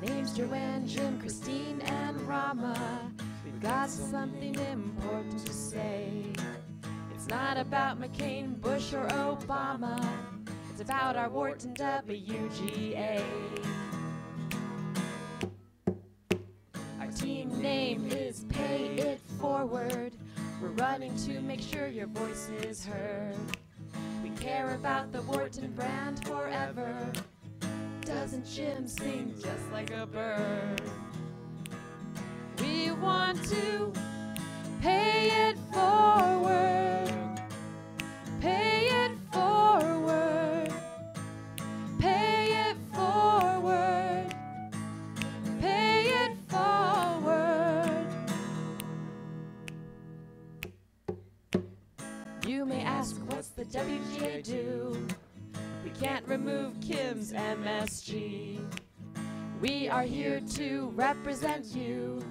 Name's Joanne, Jim, Christine, and Rama. We've got something important to say. It's not about McCain, Bush, or Obama. It's about our Wharton WGA. Our team name is Pay It Forward. We're running to make sure your voice is heard. We care about the Wharton brand forever. Doesn't Jim sing just like a bird? We want to pay it forward. Pay it forward. Pay it forward. Pay it forward. You may ask, what's the WGA do? We can't remove Kim's MSG. We are here to represent you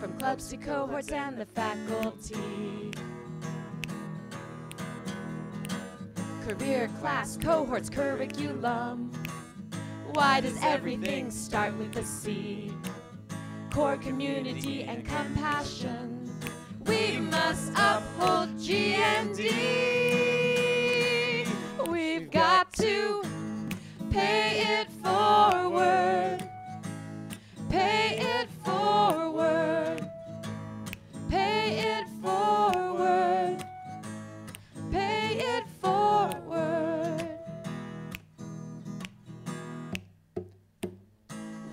from clubs to cohorts and the faculty. Career class, cohorts, curriculum. Why does everything start with a C? Core community and compassion. We must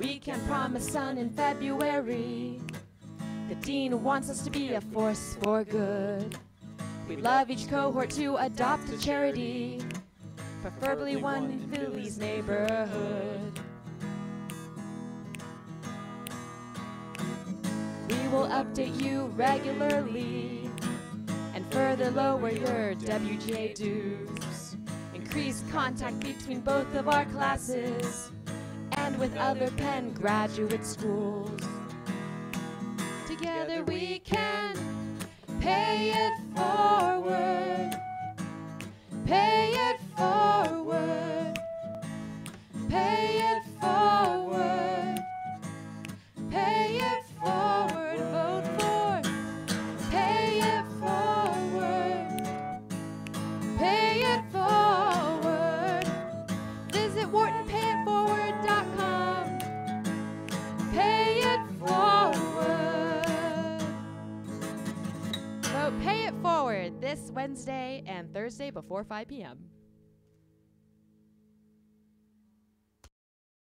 We can promise sun in February. The dean wants us to be a force for good. We love each cohort to adopt a charity, preferably one in Philly's neighborhood. We will update you regularly and further lower your WGA dues. Increase contact between both of our classes with other Penn graduate schools. Together we can pay it forward. Pay it forward. Pay it forward. Pay it forward. Vote for. Pay it forward. Pay it forward. Visit WhartonPayItForward.com. Wednesday and Thursday before 5 p.m.